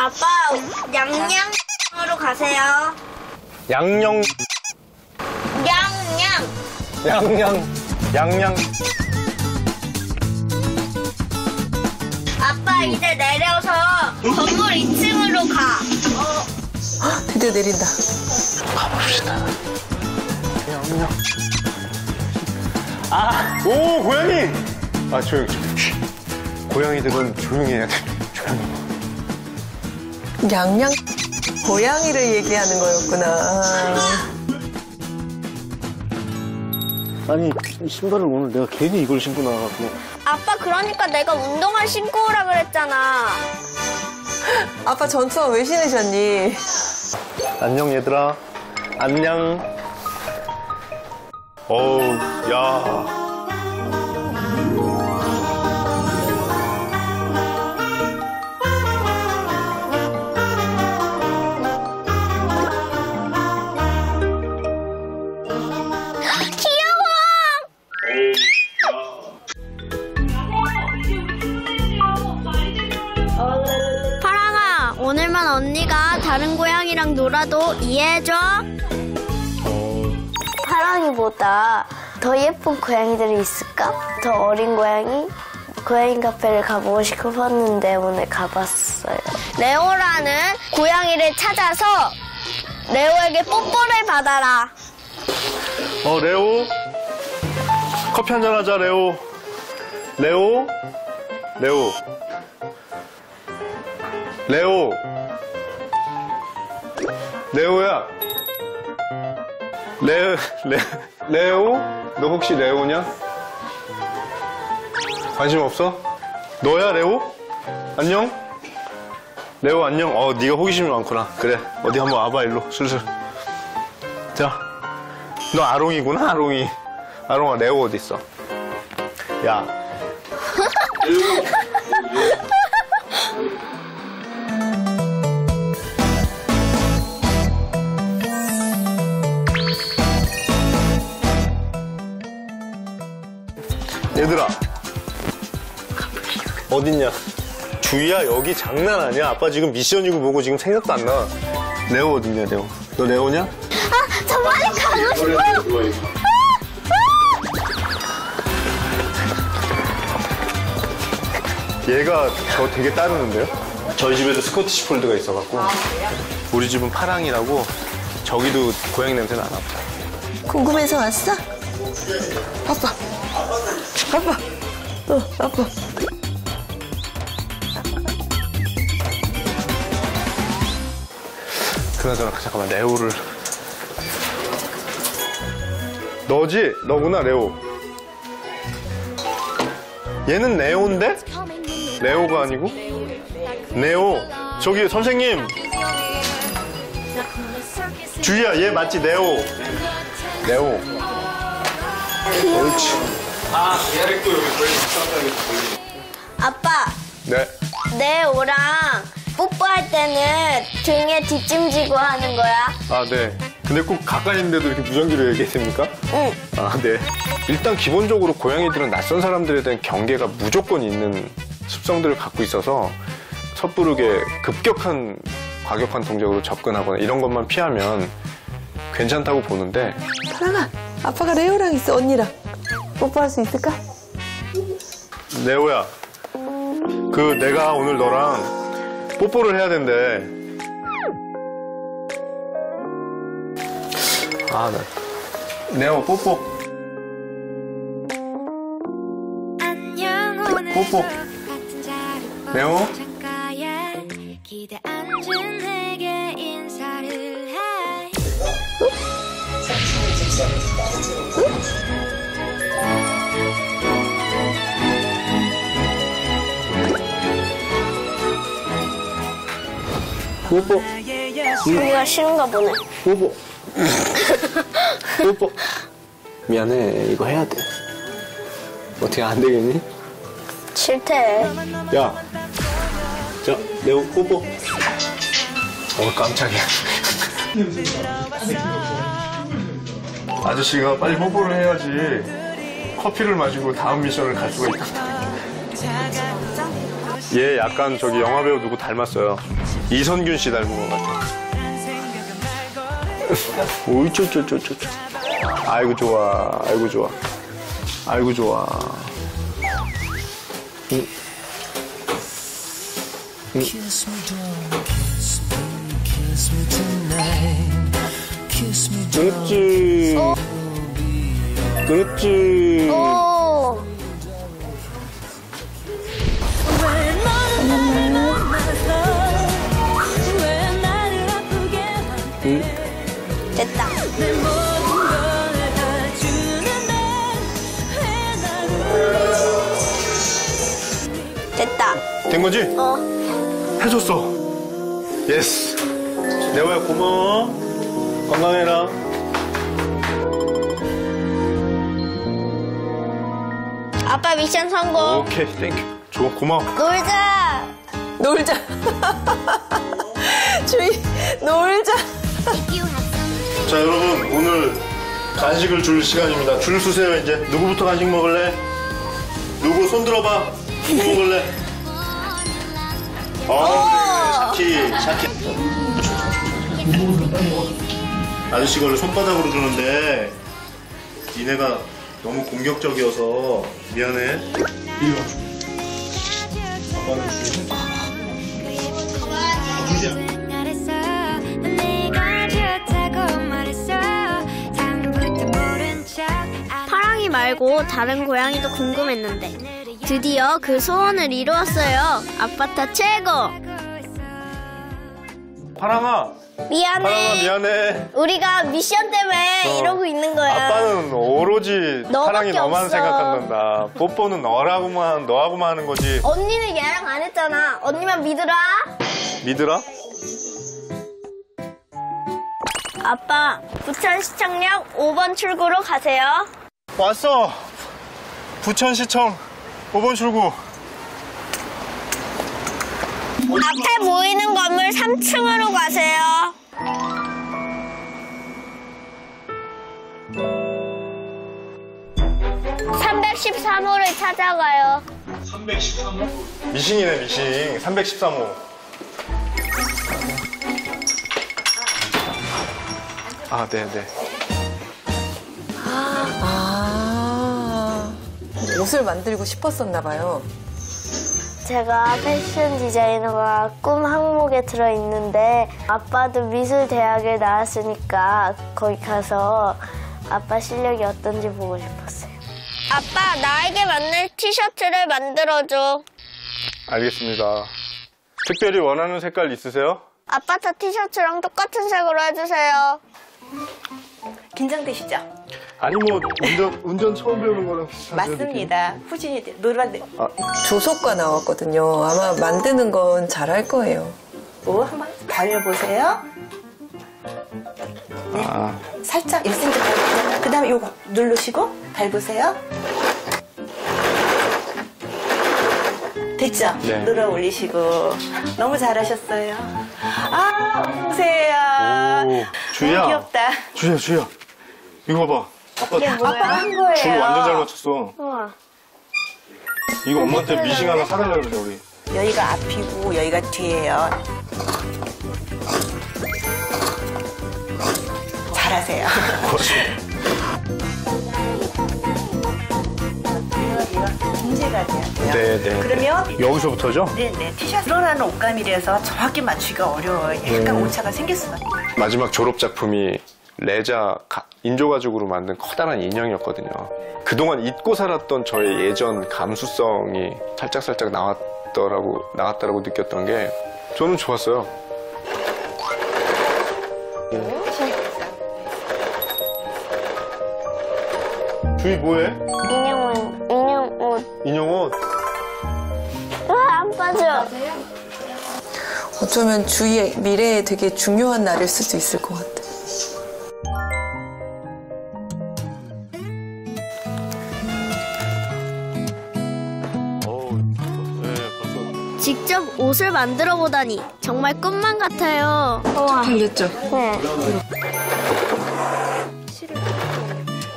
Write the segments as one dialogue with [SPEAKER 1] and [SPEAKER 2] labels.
[SPEAKER 1] 아빠 양양으로 가세요.
[SPEAKER 2] 양양,
[SPEAKER 1] 양양.
[SPEAKER 2] 양양, 양양.
[SPEAKER 1] 아빠 이제 내려서 건물 2층으로 가.
[SPEAKER 3] 드디어 내린다.
[SPEAKER 2] 가봅시다. 양양. 아, 오, 고양이! 아, 조용, 조용. 고양이들은 조용히 해야 돼.
[SPEAKER 3] 양양 고양이를 얘기하는 거였구나.
[SPEAKER 2] 아니, 이 신발을 오늘 내가 괜히 이걸 신고 나가고.
[SPEAKER 1] 아빠 그러니까 내가 운동화 신고 오라 그랬잖아.
[SPEAKER 3] 아빠 전투화 왜 신으셨니?
[SPEAKER 2] 안녕, 얘들아. 안녕. 어우, 야.
[SPEAKER 1] 다른 고양이랑 놀아도 이해해줘. 파랑이보다 더 예쁜 고양이들이 있을까? 더 어린 고양이? 고양이 카페를 가보고 싶었는데 오늘 가봤어요. 레오라는 고양이를 찾아서 레오에게 뽀뽀를 받아라.
[SPEAKER 2] 어, 레오. 커피 한잔 하자, 레오. 레오. 레오. 레오. 레오야. 레, 레, 레오? 너 혹시 레오냐? 관심 없어? 너야, 레오? 안녕? 레오, 안녕? 어, 네가 호기심이 많구나. 그래. 어디 한번 와봐, 일로, 슬슬. 자. 너 아롱이구나, 아롱이. 아롱아, 레오 어디 있어? 야. 얘들아. 어딨냐? 주희야, 여기 장난 아니야. 아빠 지금 미션이고 뭐고 지금 생각도 안 나. 레오 어딨냐, 레오. 너 레오냐?
[SPEAKER 1] 아, 저 빨리 가고 싶어.
[SPEAKER 2] 얘가 저 되게 따르는데요? 저희 집에도 스코티시 폴드가 있어갖고 우리 집은 파랑이라고 저기도 고양이 냄새 나나 보다.
[SPEAKER 3] 궁금해서 왔어? 아빠. 아빠. 어, 아빠.
[SPEAKER 2] 그나저나 잠깐만 레오를 너지? 너구나 레오. 얘는 레오인데? 레오가 아니고? 네오. 저기 선생님. 주희야 얘 맞지? 네오. 네오. 옳지.
[SPEAKER 1] 아빠,
[SPEAKER 2] 네.
[SPEAKER 1] 내 오랑 뽀뽀할 때는 등에 뒷짐지고 하는 거야.
[SPEAKER 2] 아, 네. 근데 꼭 가까이 있는데도 이렇게 무전기로 얘기했습니까?
[SPEAKER 1] 응.
[SPEAKER 2] 아, 네. 일단 기본적으로 고양이들은 낯선 사람들에 대한 경계가 무조건 있는 습성들을 갖고 있어서 섣부르게 급격한 과격한 동작으로 접근하거나 이런 것만 피하면 괜찮다고 보는데
[SPEAKER 3] 파랑아, 아빠가 레오랑 있어, 언니랑. 뽀뽀할 수 있을까?
[SPEAKER 2] 네오야 그 내가 오늘 너랑 뽀뽀를 해야 된대. 아, 나 네오 뽀뽀. 뽀뽀. 네오 뽀뽀
[SPEAKER 1] 우리가 싫은가 보네.
[SPEAKER 2] 뽀뽀 뽀뽀 미안해 이거 해야 돼 어떻게 안 되겠니?
[SPEAKER 1] 싫대.
[SPEAKER 2] 야, 자, 레오 뽀뽀. 어, 깜짝이야. 아저씨가 빨리 뽀뽀를 해야지 커피를 마시고 다음 미션을 갈 수가 있다. 얘 약간 저기 영화배우 누구 닮았어요. 이선균 씨 닮은 것 같아. 오이, 쪼쪼쪼쪼. 아이고, 좋아. 아이고, 좋아. 아이고, 좋아. 응. 그렇지. 그렇지.
[SPEAKER 1] 됐다. 됐다.
[SPEAKER 2] 된 거지?
[SPEAKER 1] 어.
[SPEAKER 2] 해줬어. Yes. 내호야 고마워. 건강해라.
[SPEAKER 1] 아빠 미션 성공.
[SPEAKER 2] 오케이, Thank you. 좋아, 고마워.
[SPEAKER 1] 놀자.
[SPEAKER 3] 놀자. 주희, 놀자.
[SPEAKER 2] 자, 여러분, 오늘 간식을 줄 시간입니다. 줄 서세요, 이제. 누구부터 간식 먹을래? 누구 손 들어봐. 누구 먹을래? 어, 그래. 샤키, 샤키. 아저씨가 원래 손바닥으로 주는데, 니네가 너무 공격적이어서 미안해. 이리 와. 아빠는 주기
[SPEAKER 4] 말고 다른
[SPEAKER 1] 고양이도 궁금했는데 드디어 그 소원을 이루었어요. 아빠타 최고.
[SPEAKER 2] 파랑아,
[SPEAKER 1] 미안해.
[SPEAKER 2] 파랑아 미안해.
[SPEAKER 1] 우리가 미션 때문에
[SPEAKER 2] 어.
[SPEAKER 1] 이러고 있는 거야.
[SPEAKER 2] 아빠는 오로지 사랑이 너만
[SPEAKER 1] 없어.
[SPEAKER 2] 생각한단다. 뽀뽀는 너라고만 너하고만 하는 거지.
[SPEAKER 1] 언니는 얘랑 안 했잖아. 언니만 믿으라.
[SPEAKER 2] 믿으라?
[SPEAKER 1] 아빠, 부천시청역 5번 출구로 가세요.
[SPEAKER 2] 왔어. 부천시청 5번 출구.
[SPEAKER 1] 앞에 보이는 건물 3층으로 가세요. (313호를) 찾아가요.
[SPEAKER 2] 미싱이네 미싱. 313호. 아, 네, 네.
[SPEAKER 3] 옷을 만들고 싶었었나 봐요.
[SPEAKER 1] 제가 패션 디자이너가 꿈 항목에 들어있는데 아빠도 미술 대학을 나왔으니까 거기 가서 아빠 실력이 어떤지 보고 싶었어요. 아빠, 나에게 맞는 티셔츠를 만들어줘.
[SPEAKER 2] 알겠습니다. 특별히 원하는 색깔 있으세요?
[SPEAKER 1] 아빠 타 티셔츠랑 똑같은 색으로 해주세요.
[SPEAKER 5] 긴장되시죠?
[SPEAKER 2] 아니 뭐 운전 운전 처음 배우는 거랑
[SPEAKER 5] 맞습니다. 후진이 노란
[SPEAKER 3] 조속과 나왔거든요. 아마 만드는 건 잘할 거예요.
[SPEAKER 5] 오 한번 발려보세요.
[SPEAKER 2] 아,
[SPEAKER 5] 살짝 1cm 밟으세요. 그 다음에 요거 누르시고 밟으세요. 됐죠?
[SPEAKER 2] 네.
[SPEAKER 5] 눌러 올리시고 너무 잘하셨어요. 아.
[SPEAKER 2] 오, 주희야.
[SPEAKER 5] 너무 귀엽다.
[SPEAKER 2] 주희야, 주희야. 이거 봐봐. 아빠
[SPEAKER 5] 아빠 한 거예요.
[SPEAKER 2] 줄 완전 잘 맞췄어.
[SPEAKER 1] 우와.
[SPEAKER 2] 이거 엄마한테 미싱 하나 사달라 그러자 우리.
[SPEAKER 5] 여기가 앞이고 여기가 뒤예요. 잘하세요. 문제가 돼요.
[SPEAKER 2] 네, 네.
[SPEAKER 5] 그러면
[SPEAKER 2] 여기서부터죠?
[SPEAKER 5] 네 네 티셔츠 드러나는 옷감이라서 정확히 맞추기가 어려워요. 약간
[SPEAKER 2] 음.
[SPEAKER 5] 오차가 생길 수가 있어요.
[SPEAKER 2] 마지막 졸업 작품이 레자 가- 인조가죽으로 만든 커다란 인형이었거든요. 그동안 잊고 살았던 저의 예전 감수성이 살짝살짝 나왔더라고, 나왔다라고 느꼈던 게 저는 좋았어요. 주희 뭐해?
[SPEAKER 1] 인형, 인형 옷.
[SPEAKER 2] 인형 옷.
[SPEAKER 1] 으아, 안 빠져.
[SPEAKER 3] 어쩌면 주희의 미래에 되게 중요한 날일 수도 있을 것 같아.
[SPEAKER 1] 옷을 만들어 보다니 정말 꿈만 같아요. 우와.
[SPEAKER 3] 팔렸죠?
[SPEAKER 1] 네.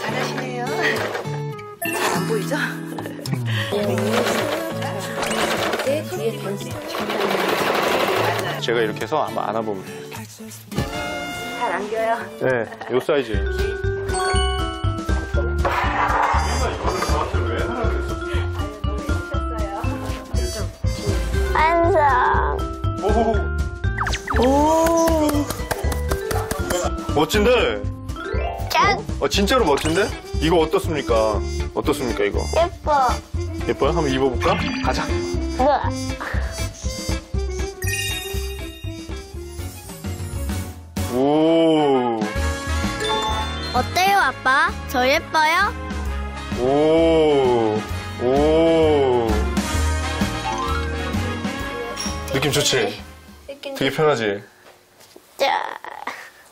[SPEAKER 5] 잘하시네요. 잘안 보이죠?
[SPEAKER 2] 제가 이렇게 해서 한번 안아보면.
[SPEAKER 5] 잘 안겨요.
[SPEAKER 2] 네, 요 사이즈. 오,
[SPEAKER 3] 오,
[SPEAKER 2] 멋진데?
[SPEAKER 1] 짠.
[SPEAKER 2] 어, 진짜로 멋진데? 이거 어떻습니까? 어떻습니까, 이거?
[SPEAKER 1] 예뻐.
[SPEAKER 2] 예뻐요? 한번 입어볼까? 가자.
[SPEAKER 1] 우와.
[SPEAKER 2] 오,
[SPEAKER 1] 어때요, 아빠? 저 예뻐요?
[SPEAKER 2] 오, 오. 느낌 좋지? 되게 편하지?
[SPEAKER 1] 자,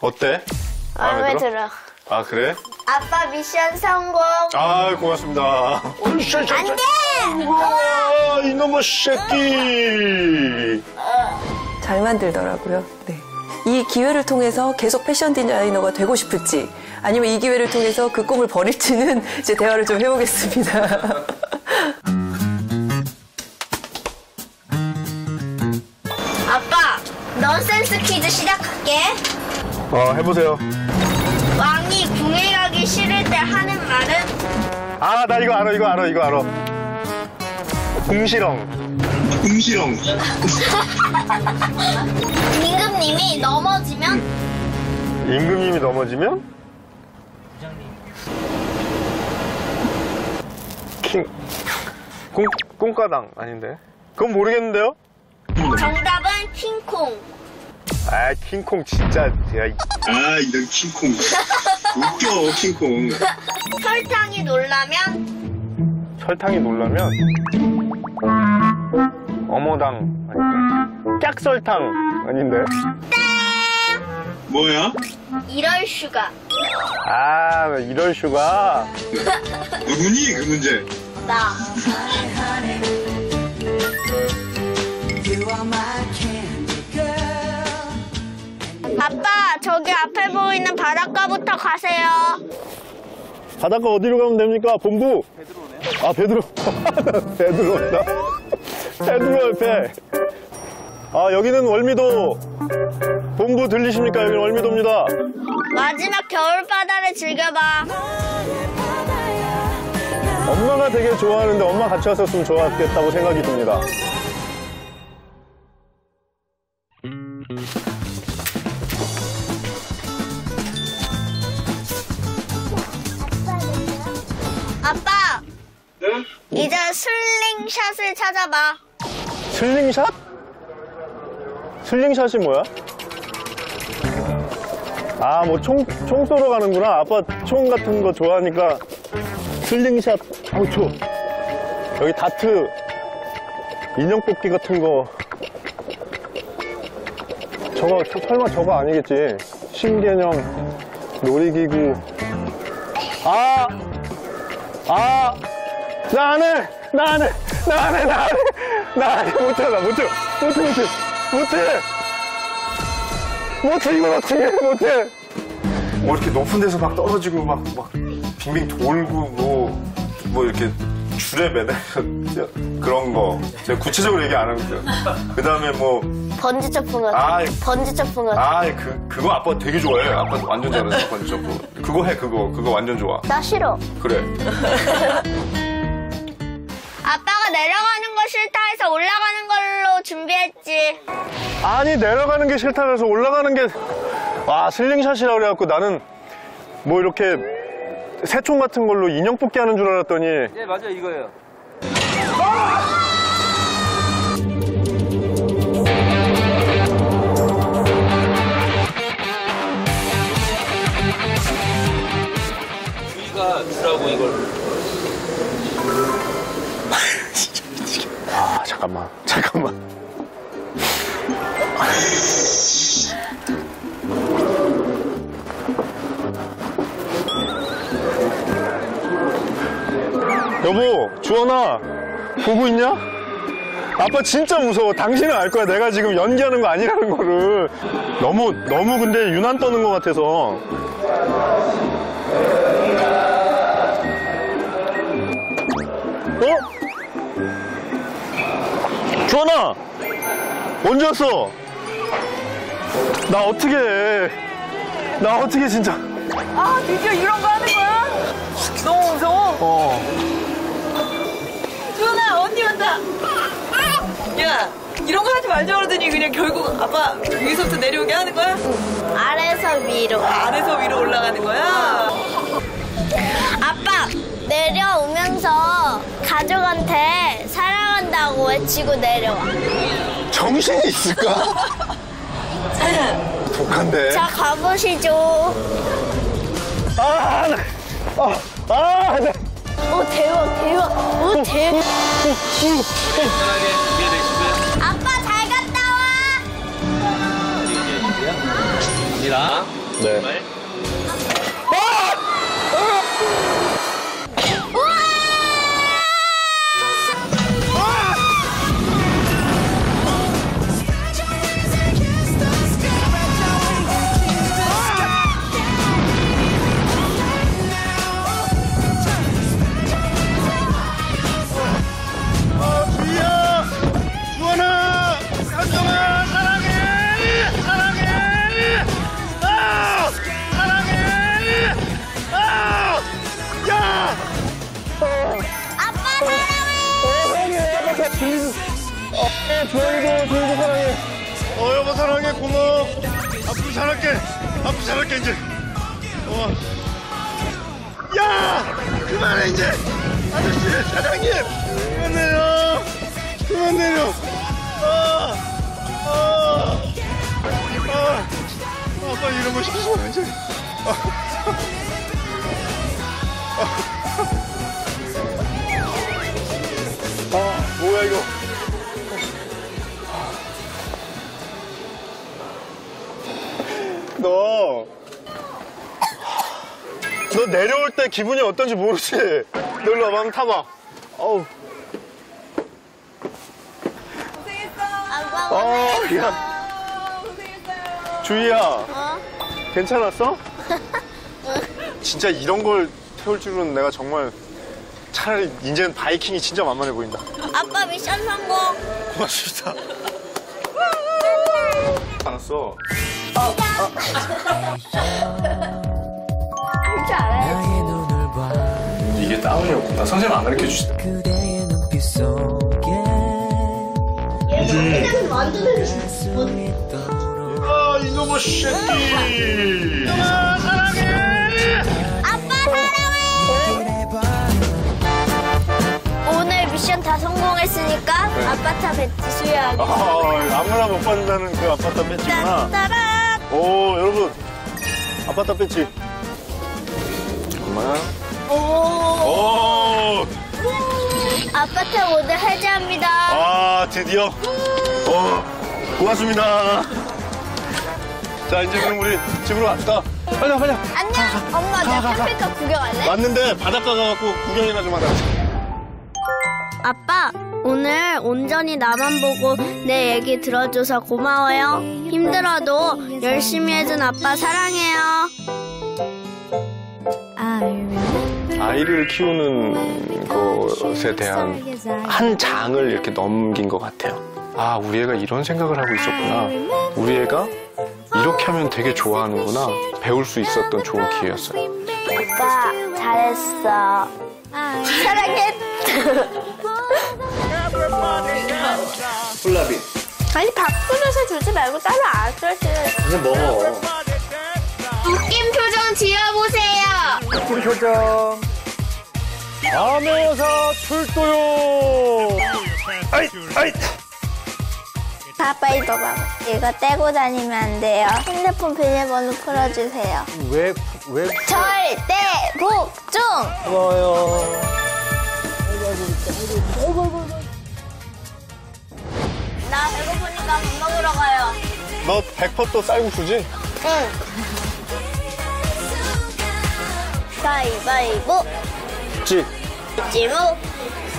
[SPEAKER 2] 어때?
[SPEAKER 1] 마음에 들어.
[SPEAKER 2] 아, 그래?
[SPEAKER 1] 아빠 미션 성공.
[SPEAKER 2] 아, 고맙습니다.
[SPEAKER 1] 안 돼!
[SPEAKER 2] 와, 이놈의 새끼!
[SPEAKER 3] 잘 만들더라고요. 네. 이 기회를 통해서 계속 패션 디자이너가 되고 싶을지 아니면 이 기회를 통해서 그 꿈을 버릴지는 이제 대화를 좀 해보겠습니다.
[SPEAKER 1] 넌센스 퀴즈 시작할게.
[SPEAKER 2] 어, 해보세요.
[SPEAKER 1] 왕이 궁에 가기 싫을 때 하는 말은?
[SPEAKER 2] 아, 나 이거 알아, 이거 알아, 이거 알아. 궁시렁. 궁시렁.
[SPEAKER 1] 임금님이 넘어지면?
[SPEAKER 2] 임금님이 넘어지면? 킹. 꽁, 꽁가당 아닌데? 그건 모르겠는데요?
[SPEAKER 1] 정답은 킹콩.
[SPEAKER 2] 아, 킹콩 진짜. 제가 이-
[SPEAKER 6] 아 이런 킹콩 웃겨 킹콩
[SPEAKER 1] 설탕이 놀라면?
[SPEAKER 2] 설탕이 놀라면 어머당 아닌데? 짝설탕 아닌데?
[SPEAKER 6] 뭐야?
[SPEAKER 1] 이럴 수가.
[SPEAKER 2] 아 이럴 수가
[SPEAKER 6] 누구니 그 문제
[SPEAKER 1] 나. 아빠, 저기 앞에 보이는 바닷가부터 가세요.
[SPEAKER 2] 바닷가 어디로 가면 됩니까? 본부 아 배들어 배들어온다 배들어요 배 아, 여기는 월미도 본부 들리십니까? 여기는 월미도입니다.
[SPEAKER 1] 마지막 겨울바다를 즐겨봐.
[SPEAKER 2] 엄마가 되게 좋아하는데 엄마 같이 왔었으면 좋았겠다고 생각이 듭니다.
[SPEAKER 1] 슬링샷을 찾아봐.
[SPEAKER 2] 슬링샷? 슬링샷이 뭐야? 아, 뭐 총, 총 쏘러 가는구나. 아빠 총 같은 거 좋아하니까 슬링샷. 아우, 좋아. 여기 다트, 인형 뽑기 같은 거. 저거, 저- 설마 저거 아니겠지? 신개념, 놀이기구. 아! 아! 나 안 해! 나 안 해! 나안 해! 나안 해! 나안 해! 못해! 나 못해! 못해! 못해! 못해! 못해! 이건 어떻게 해! 못해! 뭐 이렇게 높은 데서 막 떨어지고 막, 막 빙빙 돌고 뭐, 뭐 이렇게 줄에 매달려서 그런 거. 제가 구체적으로 얘기 안 하고요. 그 다음에 뭐,
[SPEAKER 1] 번지 점프 같은
[SPEAKER 2] 아이.
[SPEAKER 1] 번지 점프 같은
[SPEAKER 2] 아, 그, 그거 아빠 되게 좋아해. 아빠 완전 잘하는 번 점프. 그거 해, 그거. 그거 완전 좋아.
[SPEAKER 1] 나 싫어.
[SPEAKER 2] 그래.
[SPEAKER 1] 내려가는 거 싫다 해서 올라가는 걸로 준비했지.
[SPEAKER 2] 아니 내려가는 게 싫다 그래서 올라가는 게 와 슬링샷이라 그래갖고 나는 뭐 이렇게 새총 같은 걸로 인형 뽑기 하는 줄 알았더니
[SPEAKER 7] 네, 맞아요, 이거예요. 주
[SPEAKER 2] 잠깐만. 잠깐만. 여보 주원아 보고 있냐? 아빠 진짜 무서워. 당신은 알 거야. 내가 지금 연기하는 거 아니라는 거를. 너무 너무 근데 유난 떠는 것 같아서. 어? 주원아 언제 왔어? 나 어떻게 해? 나 어떻게 해, 진짜?
[SPEAKER 3] 아, 드디어 이런 거 하는 거야? 너무 무서워.
[SPEAKER 2] 어.
[SPEAKER 3] 주원아, 언니 온다. 야, 이런 거 하지 말자 그러더니 그냥 결국 아빠 위에서부터 내려오게 하는 거야?
[SPEAKER 1] 아래서 위로.
[SPEAKER 3] 아래서 위로 올라가는 거야?
[SPEAKER 1] 내려오면서 가족한테 사랑한다고 외치고 내려와.
[SPEAKER 2] 정신이 있을까? 독한데.
[SPEAKER 1] 자 가보시죠.
[SPEAKER 2] 아, 나. 아, 아, 나.
[SPEAKER 1] 오 대박 대박. 오 대박. 아빠 잘 갔다 와.
[SPEAKER 7] 갑니다.
[SPEAKER 2] 네. 고마워. 앞으로 잘할게. 앞으로 잘할게, 이제. 어. 야! 그만해, 이제! 아저씨, 사장님! 그만 내려! 그만 내려! 아! 아! 아! 아빠 이런 거 시키시면 이제. 아, 기분이 어떤지 모르지? 너 일로 와봐, 한번 타봐. 어우,
[SPEAKER 1] 아빠
[SPEAKER 2] 어, 야. 주희야,
[SPEAKER 1] 어?
[SPEAKER 2] 괜찮았어? 진짜 이런 걸 태울 줄은 내가 정말 차라리 이제는 바이킹이 진짜 만만해 보인다.
[SPEAKER 1] 아빠 미션 성공.
[SPEAKER 2] 고맙습니다. 알았어.
[SPEAKER 1] 할줄 알아요.
[SPEAKER 2] 이게 다운이었구나. 선생님 안 가르쳐 주시다.
[SPEAKER 8] 그대의 눈빛 속에 숨이 떨어
[SPEAKER 2] 아, 이놈의 새끼! 아, 사랑해!
[SPEAKER 1] 아빠 사랑해. 오늘 미션 다 성공했으니까 아빠타 배지 수여하기.
[SPEAKER 2] 아, 아무나 못 받는다는 그 아파트 배지구나. 오, 여러분. 아파트 배지. 엄마야.
[SPEAKER 1] 아파트 모두 해제합니다.
[SPEAKER 2] 아, 드디어. 어, 고맙습니다. 자, 이제 그럼 우리 집으로 갑시다. 빨리 와.
[SPEAKER 1] 안녕. 엄마 나 캠핑카 구경할래?
[SPEAKER 2] 왔는데 바닷가 가갖고 구경이나 좀 하자.
[SPEAKER 1] 아빠, 오늘 온전히 나만 보고 내 얘기 들어줘서 고마워요. 힘들어도 열심히 해준 아빠 사랑해요.
[SPEAKER 2] 아이를 키우는 것에 대한 한 장을 이렇게 넘긴 것 같아요. 아, 우리 애가 이런 생각을 하고 있었구나. 우리 애가 이렇게 하면 되게 좋아하는구나. 배울 수 있었던 좋은 기회였어요.
[SPEAKER 1] 아빠, 잘했어. 사랑해.
[SPEAKER 7] 콜라비.
[SPEAKER 1] 아니, 밥그릇을 주지 말고 따로 안 써지.
[SPEAKER 7] 그냥 먹어.
[SPEAKER 1] 웃긴 표정 지어보세요.
[SPEAKER 2] 표정. 암회사 출도요. 아이, 아이.
[SPEAKER 1] 아빠 이거 봐. 이거 떼고 다니면 안 돼요. 핸드폰 비밀번호 풀어주세요.
[SPEAKER 2] 왜, 왜
[SPEAKER 1] 절대 복종.
[SPEAKER 2] 고마워요.
[SPEAKER 1] 나 배고프니까 밥 먹으러 가요.
[SPEAKER 2] 너 100%또 쌀국수지?
[SPEAKER 1] 응. 가위바위보.
[SPEAKER 2] 지,
[SPEAKER 1] 찌무.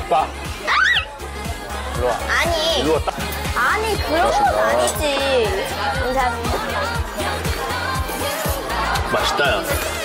[SPEAKER 2] 빠. 일로 와.
[SPEAKER 1] 아니.
[SPEAKER 2] 일로 와, 딱.
[SPEAKER 1] 아니 그런 건 아니지. 감사합니다.
[SPEAKER 2] 맛있다, 야.